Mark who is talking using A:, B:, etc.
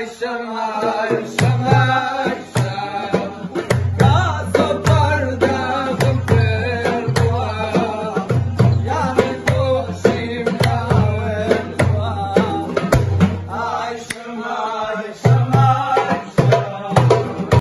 A: Shemai, Shemai, Shemai.